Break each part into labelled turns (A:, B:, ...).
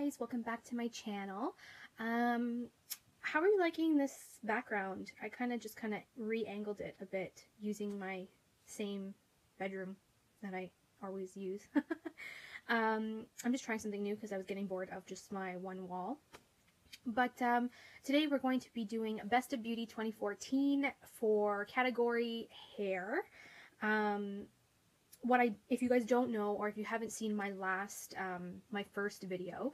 A: guys, welcome back to my channel. Um, how are you liking this background? I kind of just kind of re-angled it a bit using my same bedroom that I always use. um, I'm just trying something new because I was getting bored of just my one wall. But um, today we're going to be doing Best of Beauty 2014 for category hair. Um, what I, if you guys don't know, or if you haven't seen my last, um, my first video,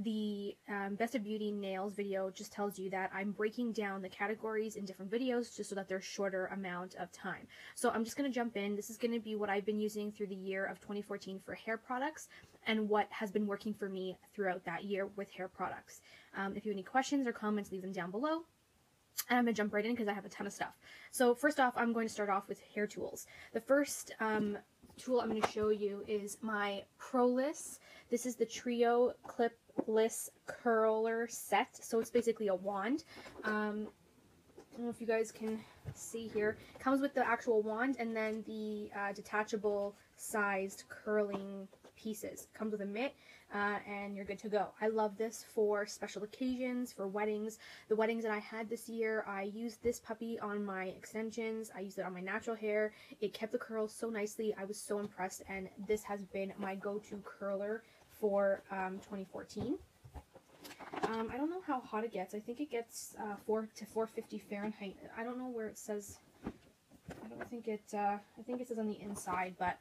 A: the um, Best of Beauty Nails video just tells you that I'm breaking down the categories in different videos just so that there's shorter amount of time. So I'm just going to jump in. This is going to be what I've been using through the year of 2014 for hair products and what has been working for me throughout that year with hair products. Um, if you have any questions or comments, leave them down below. And I'm going to jump right in because I have a ton of stuff. So first off, I'm going to start off with hair tools. The first um, tool I'm going to show you is my Proliss. This is the Trio Clipless Curler Set. So it's basically a wand. Um, I don't know if you guys can see here. It comes with the actual wand and then the uh, detachable sized curling pieces. Comes with a mitt uh, and you're good to go. I love this for special occasions, for weddings. The weddings that I had this year, I used this puppy on my extensions. I used it on my natural hair. It kept the curls so nicely. I was so impressed and this has been my go-to curler for um, 2014. Um, I don't know how hot it gets. I think it gets uh, 4 to 450 Fahrenheit. I don't know where it says. I don't think it, uh, I think it says on the inside, but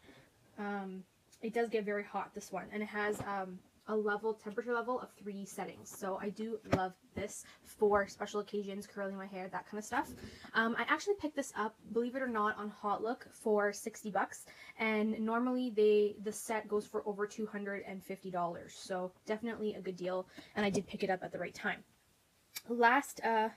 A: um, it does get very hot, this one. And it has um, a level, temperature level of three settings. So I do love this for special occasions, curling my hair, that kind of stuff. Um, I actually picked this up, believe it or not, on HauteLook for 60 bucks. And normally they the set goes for over $250. So definitely a good deal. And I did pick it up at the right time. Last, uh,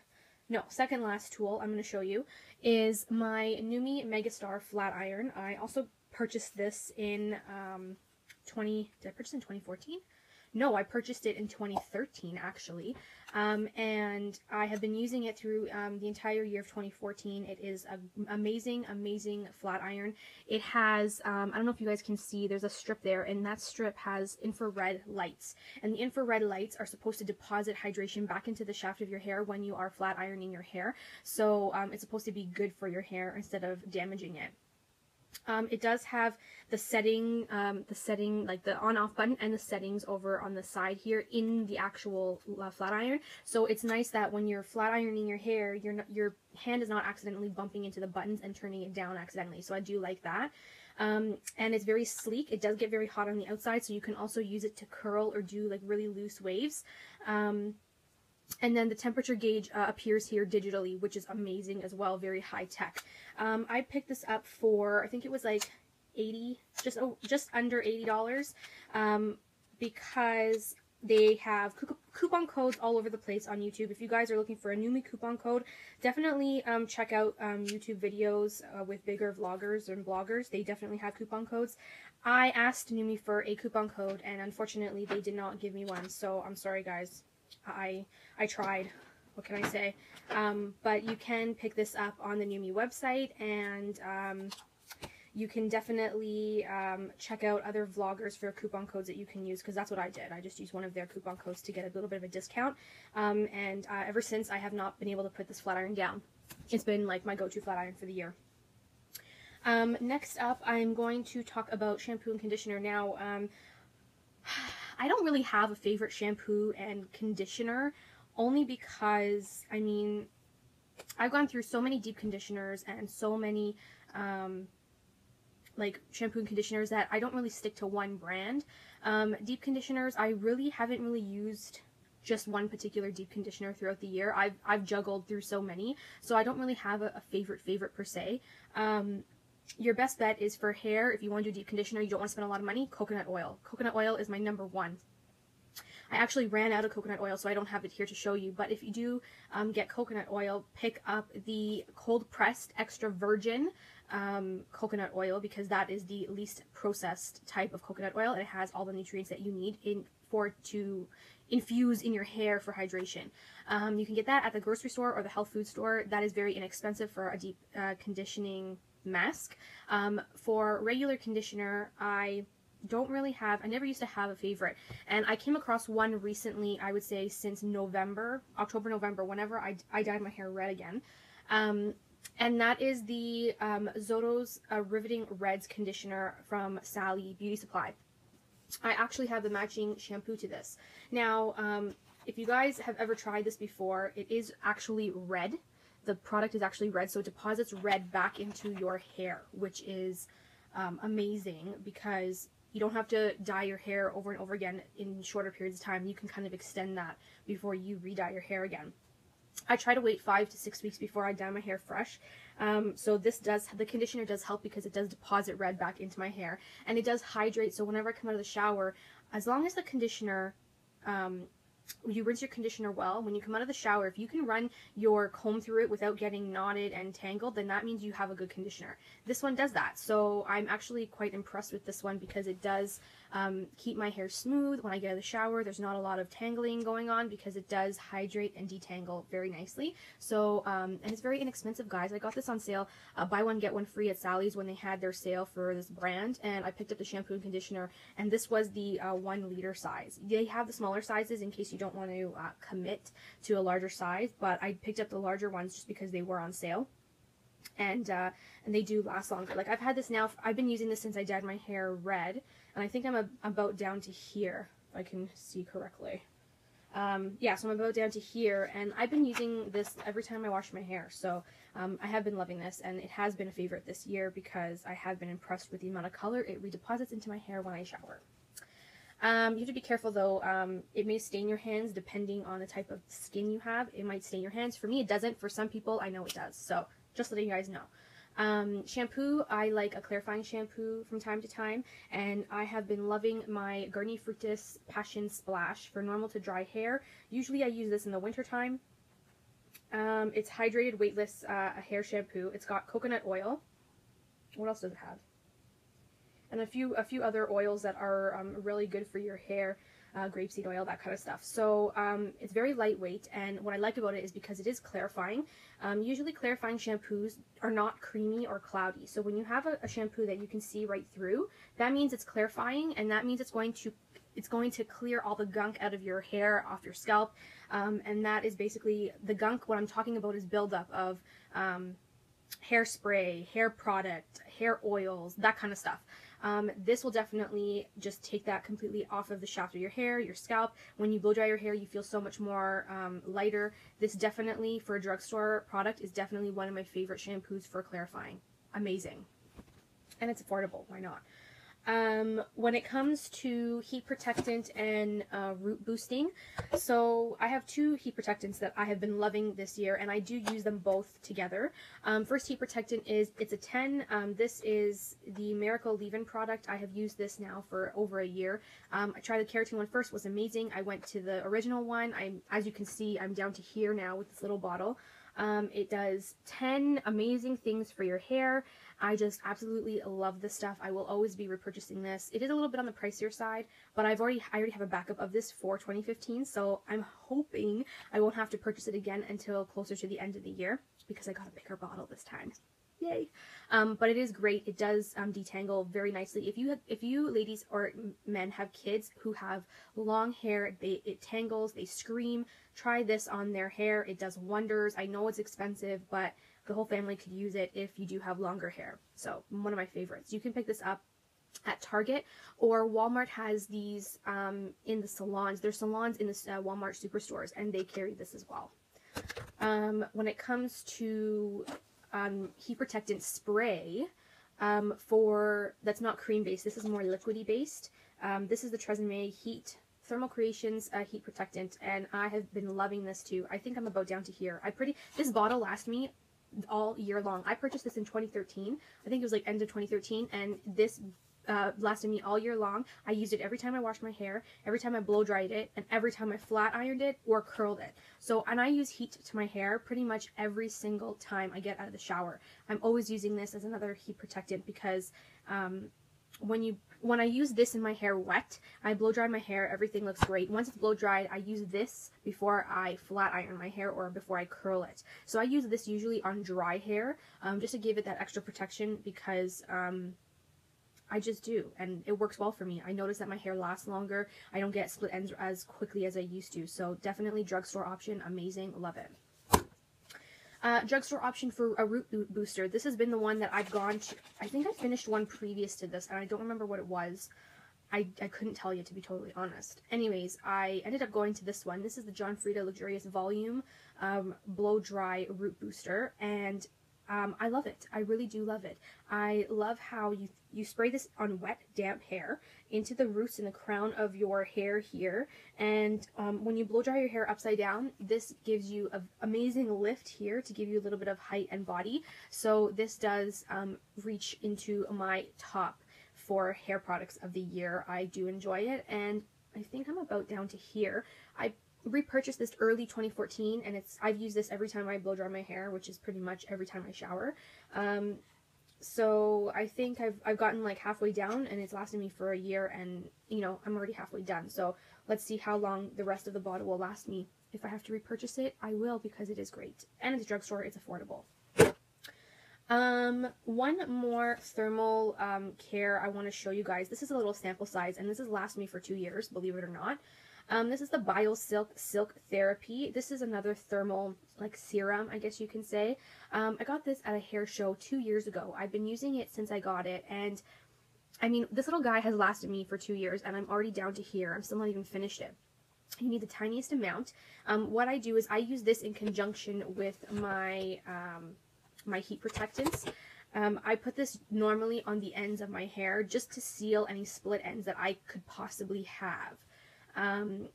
A: no, second last tool I'm going to show you is my NuMe Megastar Flat Iron. I also purchased this in um, 20, did I purchase in 2014? No, I purchased it in 2013 actually, um, and I have been using it through um, the entire year of 2014. It is an amazing, amazing flat iron. It has, um, I don't know if you guys can see, there's a strip there, and that strip has infrared lights, and the infrared lights are supposed to deposit hydration back into the shaft of your hair when you are flat ironing your hair, so um, it's supposed to be good for your hair instead of damaging it. Um, it does have the setting, um, the setting, like the on-off button and the settings over on the side here in the actual uh, flat iron. So it's nice that when you're flat ironing your hair, your your hand is not accidentally bumping into the buttons and turning it down accidentally. So I do like that. Um, and it's very sleek. It does get very hot on the outside, so you can also use it to curl or do like really loose waves. Um, and then the temperature gauge uh, appears here digitally, which is amazing as well, very high tech. Um, I picked this up for, I think it was like 80, just oh, just under $80, um, because they have coupon codes all over the place on YouTube. If you guys are looking for a NuMe coupon code, definitely um, check out um, YouTube videos uh, with bigger vloggers and bloggers. They definitely have coupon codes. I asked NuMe for a coupon code, and unfortunately they did not give me one, so I'm sorry guys. I I tried. What can I say? Um, but you can pick this up on the NuMe website, and um, you can definitely um, check out other vloggers for coupon codes that you can use, because that's what I did. I just used one of their coupon codes to get a little bit of a discount, um, and uh, ever since, I have not been able to put this flat iron down. It's been like my go-to flat iron for the year. Um, next up, I'm going to talk about shampoo and conditioner. Now, um, I don't really have a favorite shampoo and conditioner only because, I mean, I've gone through so many deep conditioners and so many, um, like, shampoo and conditioners that I don't really stick to one brand. Um, deep conditioners, I really haven't really used just one particular deep conditioner throughout the year. I've, I've juggled through so many, so I don't really have a, a favorite favorite per se. Um, your best bet is for hair, if you want to do deep conditioner, you don't want to spend a lot of money, coconut oil. Coconut oil is my number one. I actually ran out of coconut oil, so I don't have it here to show you, but if you do um, get coconut oil, pick up the cold pressed extra virgin um, coconut oil because that is the least processed type of coconut oil. And it has all the nutrients that you need in for to infuse in your hair for hydration. Um, you can get that at the grocery store or the health food store. That is very inexpensive for a deep uh, conditioning mask. Um, for regular conditioner, I don't really have, I never used to have a favorite. And I came across one recently, I would say since November, October, November, whenever I, I dyed my hair red again. Um, and that is the um, Zoto's uh, Riveting Reds Conditioner from Sally Beauty Supply. I actually have the matching shampoo to this. Now, um, if you guys have ever tried this before, it is actually red. The product is actually red, so it deposits red back into your hair, which is um, amazing because you don't have to dye your hair over and over again in shorter periods of time. You can kind of extend that before you re-dye your hair again. I try to wait five to six weeks before I dye my hair fresh. Um, so this does, the conditioner does help because it does deposit red back into my hair. And it does hydrate, so whenever I come out of the shower, as long as the conditioner um, you rinse your conditioner well. When you come out of the shower, if you can run your comb through it without getting knotted and tangled, then that means you have a good conditioner. This one does that. So I'm actually quite impressed with this one because it does um, keep my hair smooth when I get out of the shower. There's not a lot of tangling going on because it does hydrate and detangle very nicely. So, um, and it's very inexpensive, guys. I got this on sale, uh, buy one, get one free at Sally's when they had their sale for this brand. And I picked up the shampoo and conditioner, and this was the uh, one liter size. They have the smaller sizes in case you don't want to uh, commit to a larger size, but I picked up the larger ones just because they were on sale and uh, and they do last longer. Like I've had this now. I've been using this since I dyed my hair red, and I think I'm a, about down to here, if I can see correctly. Um, yeah, so I'm about down to here, and I've been using this every time I wash my hair. So um, I have been loving this, and it has been a favorite this year because I have been impressed with the amount of color it redeposits into my hair when I shower. Um, you have to be careful though. Um, it may stain your hands depending on the type of skin you have. It might stain your hands. For me, it doesn't. For some people, I know it does. So just letting you guys know. Um, shampoo, I like a clarifying shampoo from time to time, and I have been loving my Garnier Fructis Passion Splash for normal to dry hair. Usually I use this in the wintertime. Um, it's hydrated, weightless uh, hair shampoo. It's got coconut oil. What else does it have? And a few a few other oils that are um, really good for your hair uh, grapeseed oil, that kind of stuff. So um, it's very lightweight, and what I like about it is because it is clarifying. Um, usually clarifying shampoos are not creamy or cloudy. So when you have a, a shampoo that you can see right through, that means it's clarifying, and that means it's going to it's going to clear all the gunk out of your hair, off your scalp, um, and that is basically the gunk. What I'm talking about is buildup of um, hairspray, hair product, hair oils, that kind of stuff. Um, this will definitely just take that completely off of the shaft of your hair, your scalp. When you blow dry your hair, you feel so much more um, lighter. This definitely, for a drugstore product, is definitely one of my favorite shampoos for clarifying. Amazing. And it's affordable. Why not? Um, when it comes to heat protectant and uh, root boosting, so I have two heat protectants that I have been loving this year, and I do use them both together. Um, first heat protectant is, it's a 10. Um, this is the Miracle Leave-In product. I have used this now for over a year. Um, I tried the keratin one first, was amazing. I went to the original one. I'm, as you can see, I'm down to here now with this little bottle. Um, it does 10 amazing things for your hair. I just absolutely love this stuff. I will always be repurchasing this. It is a little bit on the pricier side, but I've already I already have a backup of this for 2015, so I'm hoping I won't have to purchase it again until closer to the end of the year because I got a bigger bottle this time. Yay! Um, but it is great. It does um, detangle very nicely. If you have, if you ladies or men have kids who have long hair, they it tangles, they scream. Try this on their hair. It does wonders. I know it's expensive, but the whole family could use it if you do have longer hair. So one of my favorites. You can pick this up at Target or Walmart has these um, in the salons. There's salons in the uh, Walmart superstores and they carry this as well. Um, when it comes to um, heat protectant spray um, for that's not cream based, this is more liquidy based. Um, this is the Tresemme Heat Thermal Creations uh, heat protectant, and I have been loving this too. I think I'm about down to here. I pretty this bottle lasts me all year long. I purchased this in 2013. I think it was like end of 2013, and this uh, lasted me all year long. I used it every time I washed my hair, every time I blow dried it, and every time I flat ironed it or curled it. So, and I use heat to my hair pretty much every single time I get out of the shower. I'm always using this as another heat protectant because um, when you when I use this in my hair wet, I blow dry my hair, everything looks great. Once it's blow dried, I use this before I flat iron my hair or before I curl it. So I use this usually on dry hair, um, just to give it that extra protection because um, I just do, and it works well for me. I notice that my hair lasts longer. I don't get split ends as quickly as I used to. So definitely drugstore option, amazing, love it. Uh, drugstore option for a root booster. This has been the one that I've gone to. I think I finished one previous to this, and I don't remember what it was. I, I couldn't tell you to be totally honest. Anyways, I ended up going to this one. This is the John Frieda Luxurious Volume um, Blow Dry Root Booster, and um, I love it. I really do love it. I love how you you spray this on wet, damp hair into the roots and the crown of your hair here. And um, when you blow dry your hair upside down, this gives you an amazing lift here to give you a little bit of height and body. So this does um, reach into my top for hair products of the year. I do enjoy it, and I think I'm about down to here. I repurchased this early 2014, and it's I've used this every time I blow dry my hair, which is pretty much every time I shower. Um, so I think I've, I've gotten like halfway down and it's lasted me for a year and you know I'm already halfway done so let's see how long the rest of the bottle will last me if I have to repurchase it I will because it is great and at the drugstore it's affordable um, one more thermal um, care I want to show you guys. This is a little sample size, and this has lasted me for two years, believe it or not. Um, this is the BioSilk Silk silk Therapy. This is another thermal, like, serum, I guess you can say. Um, I got this at a hair show two years ago. I've been using it since I got it, and, I mean, this little guy has lasted me for two years, and I'm already down to here. I'm still not even finished it. You need the tiniest amount. Um, what I do is I use this in conjunction with my, um, my heat protectants. Um, I put this normally on the ends of my hair just to seal any split ends that I could possibly have. Um,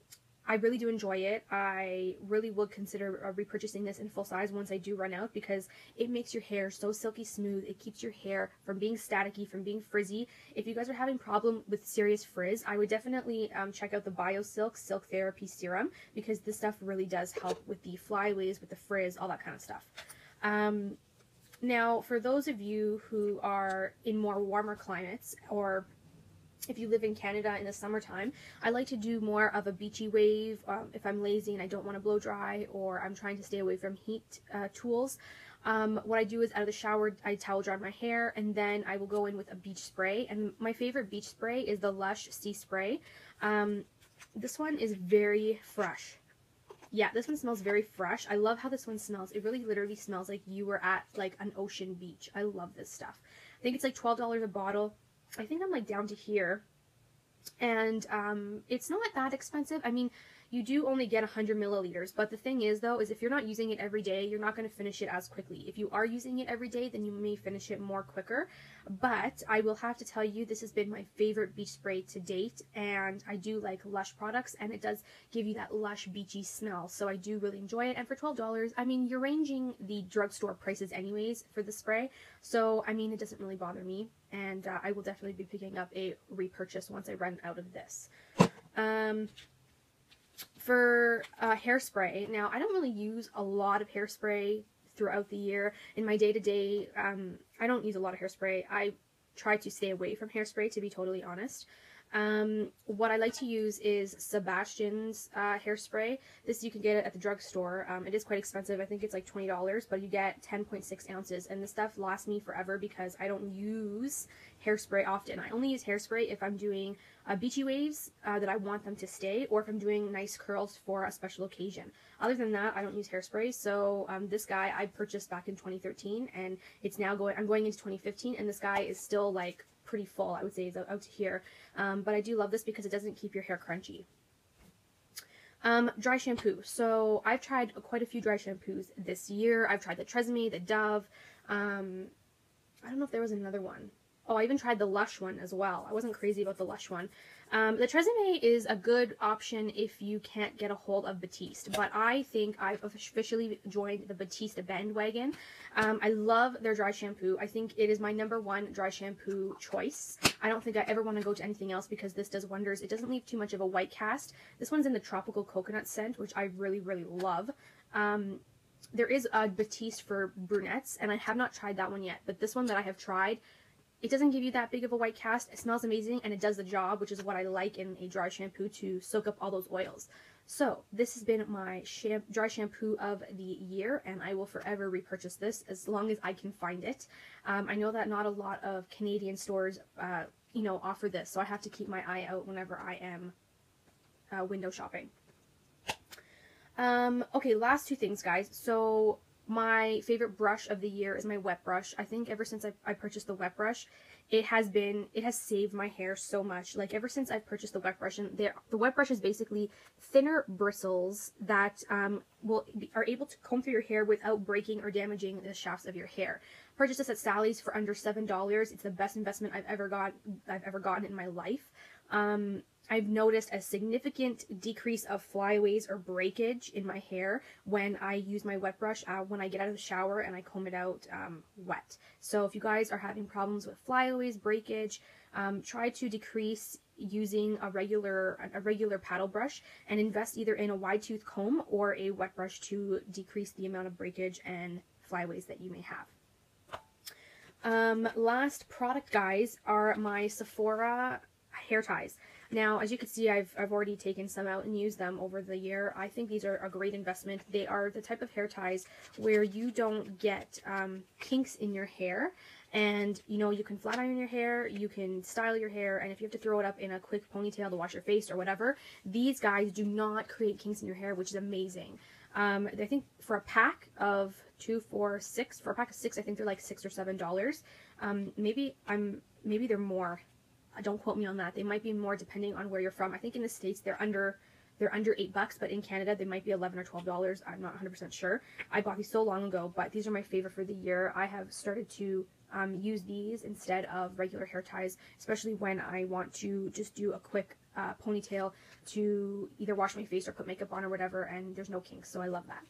A: I really do enjoy it. I really would consider uh, repurchasing this in full size once I do run out because it makes your hair so silky smooth. It keeps your hair from being staticky, from being frizzy. If you guys are having problem with serious frizz, I would definitely um, check out the BioSilk Silk Therapy Serum because this stuff really does help with the flyaways, with the frizz, all that kind of stuff. Um, now, for those of you who are in more warmer climates or if you live in Canada in the summertime, I like to do more of a beachy wave um, if I'm lazy and I don't want to blow dry or I'm trying to stay away from heat uh, tools. Um, what I do is out of the shower, I towel dry my hair and then I will go in with a beach spray. And my favorite beach spray is the Lush Sea Spray. Um, this one is very fresh. Yeah, this one smells very fresh. I love how this one smells. It really literally smells like you were at like an ocean beach. I love this stuff. I think it's like $12 a bottle. I think I'm like down to here. And um, it's not that expensive. I mean, you do only get 100 milliliters, but the thing is though, is if you're not using it every day, you're not going to finish it as quickly. If you are using it every day, then you may finish it more quicker. But I will have to tell you, this has been my favorite beach spray to date, and I do like Lush products, and it does give you that lush beachy smell, so I do really enjoy it. And for $12, I mean, you're ranging the drugstore prices anyways for the spray, so I mean, it doesn't really bother me, and uh, I will definitely be picking up a repurchase once I run out of this. Um, for uh, hairspray, now I don't really use a lot of hairspray throughout the year. In my day-to-day, -day, um, I don't use a lot of hairspray. I try to stay away from hairspray, to be totally honest. Um, what I like to use is Sebastian's uh, hairspray. This you can get it at the drugstore. Um, it is quite expensive. I think it's like $20, but you get 10.6 ounces. And this stuff lasts me forever because I don't use hairspray often. I only use hairspray if I'm doing uh, beachy waves uh, that I want them to stay or if I'm doing nice curls for a special occasion. Other than that, I don't use hairspray. So um, this guy I purchased back in 2013 and it's now going, I'm going into 2015 and this guy is still like pretty full, I would say, is out to here. Um, but I do love this because it doesn't keep your hair crunchy. Um, dry shampoo. So I've tried quite a few dry shampoos this year. I've tried the Tresemme, the Dove. Um, I don't know if there was another one. Oh, I even tried the Lush one as well. I wasn't crazy about the Lush one. Um, the Tresemme is a good option if you can't get a hold of Batiste, but I think I've officially joined the Batiste bandwagon. Um, I love their dry shampoo. I think it is my number one dry shampoo choice. I don't think I ever want to go to anything else because this does wonders. It doesn't leave too much of a white cast. This one's in the tropical coconut scent, which I really, really love. Um, there is a Batiste for brunettes, and I have not tried that one yet, but this one that I have tried it doesn't give you that big of a white cast. It smells amazing and it does the job, which is what I like in a dry shampoo to soak up all those oils. So this has been my sham dry shampoo of the year and I will forever repurchase this as long as I can find it. Um, I know that not a lot of Canadian stores uh, you know, offer this. So I have to keep my eye out whenever I am uh, window shopping. Um, okay, last two things, guys. So my favorite brush of the year is my wet brush. I think ever since I, I purchased the wet brush, it has been, it has saved my hair so much. Like ever since I've purchased the wet brush, and the wet brush is basically thinner bristles that um, will be, are able to comb through your hair without breaking or damaging the shafts of your hair. Purchased this at Sally's for under $7. It's the best investment I've ever got, I've ever gotten in my life. Um, I've noticed a significant decrease of flyaways or breakage in my hair when I use my wet brush uh, when I get out of the shower and I comb it out um, wet. So if you guys are having problems with flyaways, breakage, um, try to decrease using a regular a regular paddle brush and invest either in a wide tooth comb or a wet brush to decrease the amount of breakage and flyaways that you may have. Um, last product, guys, are my Sephora hair ties. Now, as you can see, I've, I've already taken some out and used them over the year. I think these are a great investment. They are the type of hair ties where you don't get um, kinks in your hair. And, you know, you can flat iron your hair, you can style your hair, and if you have to throw it up in a quick ponytail to wash your face or whatever, these guys do not create kinks in your hair, which is amazing. Um, I think for a pack of two, four, six, for a pack of six, I think they're like six or seven dollars. Um, maybe I'm, maybe they're more. Don't quote me on that. They might be more depending on where you're from. I think in the States they're under they're under eight bucks, but in Canada they might be eleven or twelve dollars. I'm not 100% sure. I bought these so long ago, but these are my favorite for the year. I have started to um, use these instead of regular hair ties, especially when I want to just do a quick uh, ponytail to either wash my face or put makeup on or whatever, and there's no kinks, so I love that.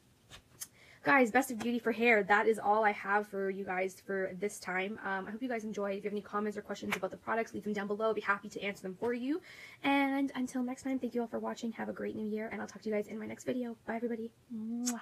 A: Guys, best of beauty for hair. That is all I have for you guys for this time. Um, I hope you guys enjoy. If you have any comments or questions about the products, leave them down below. I'll be happy to answer them for you. And until next time, thank you all for watching. Have a great new year, and I'll talk to you guys in my next video. Bye, everybody. Mwah.